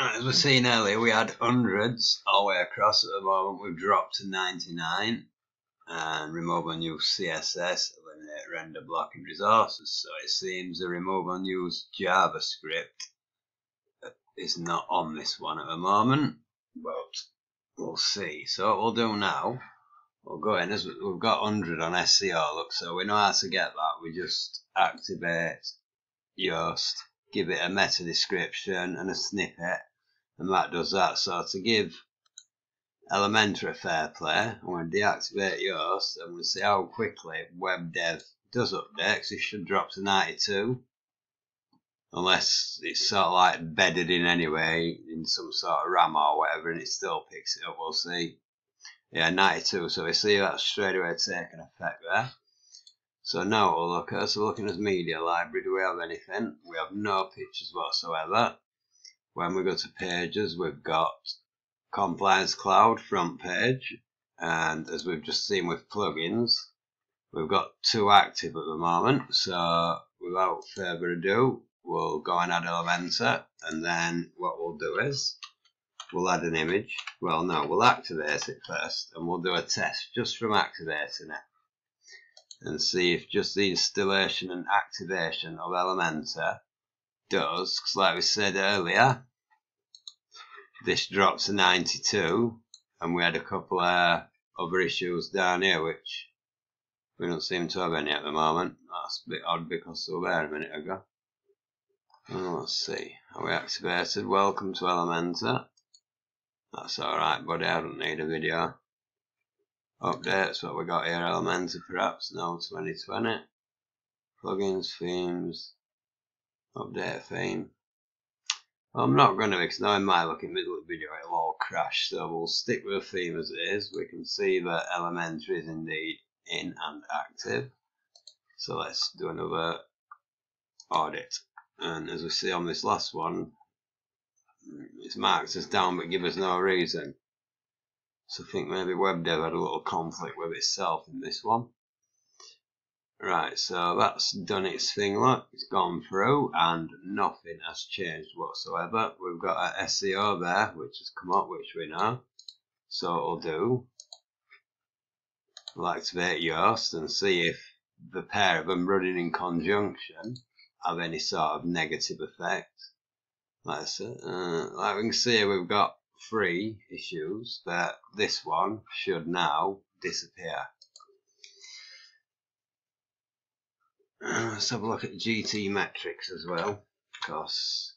As we've seen earlier, we had hundreds all the way across. At the moment, we've dropped to 99. And remove unused CSS, eliminate render blocking resources. So it seems the remove unused JavaScript is not on this one at the moment, but we'll see. So what we'll do now, we'll go in as we've got 100 on SEO. Look, so we know how to get that. We just activate Yoast, give it a meta description and a snippet, and that does that. So to give Elementor a fair play, I'm going to deactivate Yoast and we'll see how quickly web dev does update because it should drop to 92 unless it's sort of like bedded in anyway in some sort of RAM or whatever and it still picks it up we'll see. Yeah 92 so we see that straight away taking effect there. So now we'll look at so looking at media library do we have anything? We have no pictures whatsoever when we go to pages we've got compliance cloud front page and as we've just seen with plugins we've got two active at the moment. So without further ado we'll go and add Elementor and then what we'll do is we'll add an image. Well no we'll activate it first and we'll do a test just from activating it and see if just the installation and activation of Elementor does because like we said earlier this drops to 92 and we had a couple of other issues down here which we don't seem to have any at the moment that's a bit odd because they were there a minute ago let's see. Are we activated? Welcome to Elementor. That's alright, buddy. I don't need a video. Updates, what we got here. Elementor, perhaps. No, 2020. Plugins, themes. Update theme. I'm not going to, because now in my looking middle of the video, it'll all crash. So we'll stick with the theme as it is. We can see that Elementor is indeed in and active. So let's do another audit and as we see on this last one it's marked as down but give us no reason so I think maybe WebDev had a little conflict with itself in this one right so that's done its thing look it's gone through and nothing has changed whatsoever we've got an SEO there which has come up which we know so it'll do we'll activate Yoast and see if the pair of them running in conjunction have any sort of negative effect. Like, uh, like we can see we've got three issues, but this one should now disappear. Uh, let's have a look at GT Metrix as well, because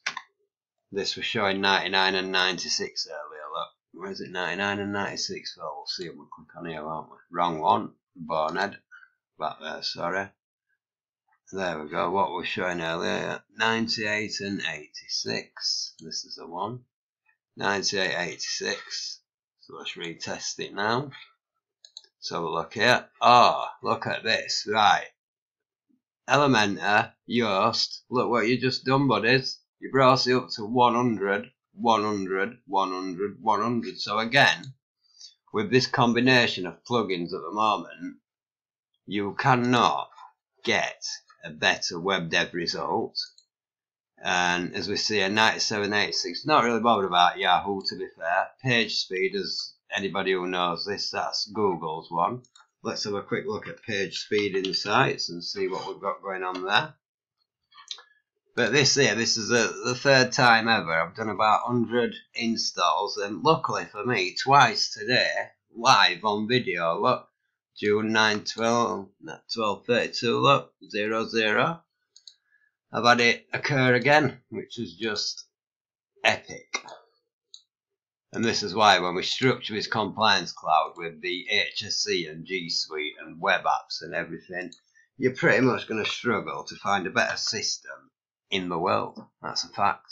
this was showing 99 and 96 earlier. Look, where is it? 99 and 96. Well, we'll see when we click on here, won't we? Wrong one. Bonehead. Back there, sorry. There we go, what we are showing earlier, 98 and 86. This is the one. 98, 86. So let's retest it now. So a look here. Oh, look at this. Right. Elementor, Yoast, look what you just done, buddies. You brought it up to 100, 100, 100, 100. So again, with this combination of plugins at the moment, you cannot get a better web dev result. And as we see, a 9786, not really bothered about Yahoo to be fair. Page speed, as anybody who knows this, that's Google's one. Let's have a quick look at page speed insights and see what we've got going on there. But this here, this is a, the third time ever. I've done about 100 installs, and luckily for me, twice today, live on video. Look, June 9, 12, 1232, look, 0, 0. I've had it occur again, which is just epic. And this is why when we structure this compliance cloud with the HSC and G Suite and web apps and everything, you're pretty much going to struggle to find a better system in the world. That's a fact.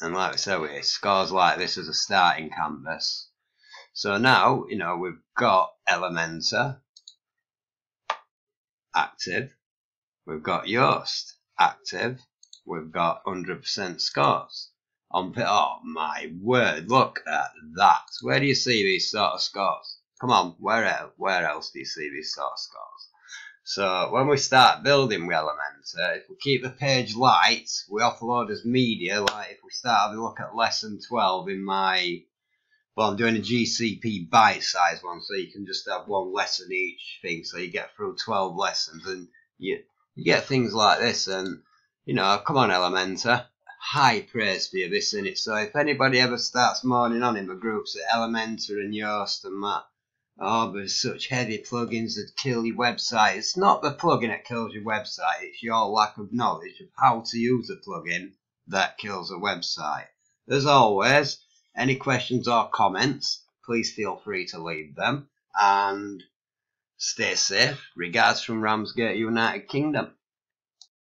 And like I said, with scores like this as a starting canvas, so now, you know, we've got Elementor active. We've got Yoast active. We've got 100% scores. On oh my word, look at that. Where do you see these sort of scores? Come on, where else, where else do you see these sort of scores? So when we start building with Elementor, if we keep the page light, we offload as media. Like if we start having a look at lesson 12 in my, well, I'm doing a GCP bite size one, so you can just have one lesson each thing, so you get through 12 lessons, and you you get things like this, and you know, come on, Elementor, high praise for you this in it. So if anybody ever starts moaning on in the groups at Elementor and Yoast and that Oh, there's such heavy plugins that kill your website. It's not the plugin that kills your website, it's your lack of knowledge of how to use a plugin that kills a website. As always, any questions or comments, please feel free to leave them. And stay safe. Regards from Ramsgate, United Kingdom.